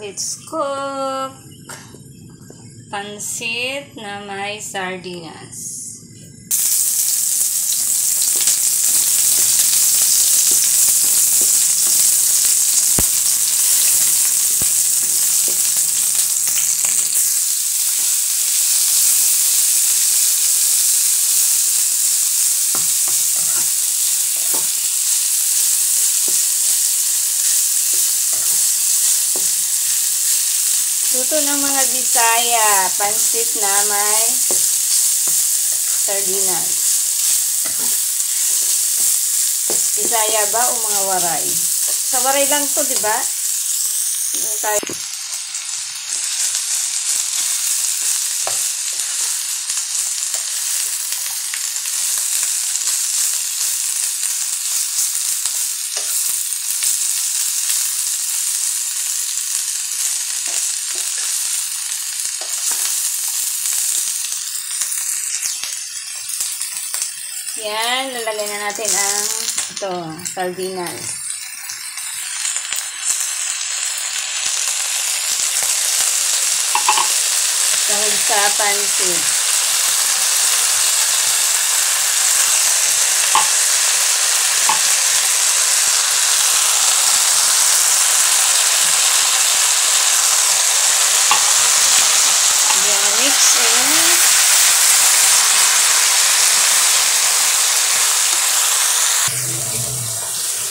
Let's cook pansit na may sardinas. Luto ng mga Bisaya, pansit na may sardinas. Bisaya ba o mga waray? Sa waray lang to, di ba? Tayo. Yan, lalagay na natin ang ito, sardinas. Dahil sa pansit. Yan, mix in.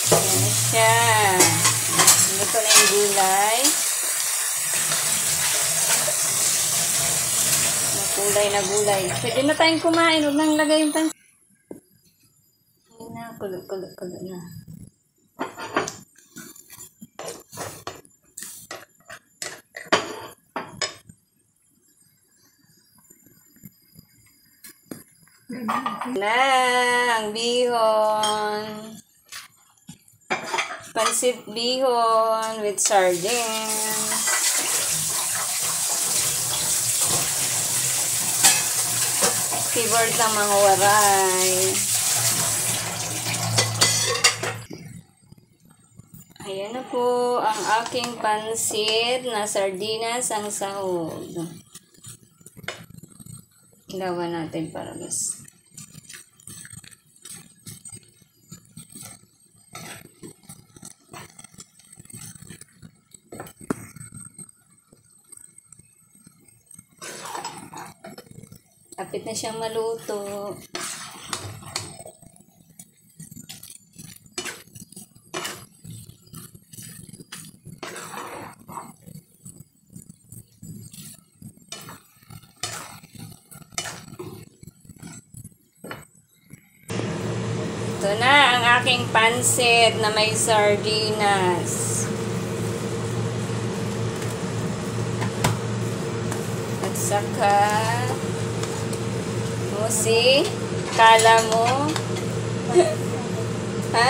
Yan na siya. Luto na yung gulay. Makulay na gulay. Pwede na tayong kumain. Huwag nang lagay yung pansin. Ayun na, kulo-kulo-kulo na. Na, ang bihon. Pansit bihon with sardines. Favorite ng mga waray. Ayan na po ang aking pansit na sardinas ang sahog. Ilawan natin para mas Kapit na siyang maluto. Ito na ang aking pansit na may sardinas. At saka Musi, kala mo? ha?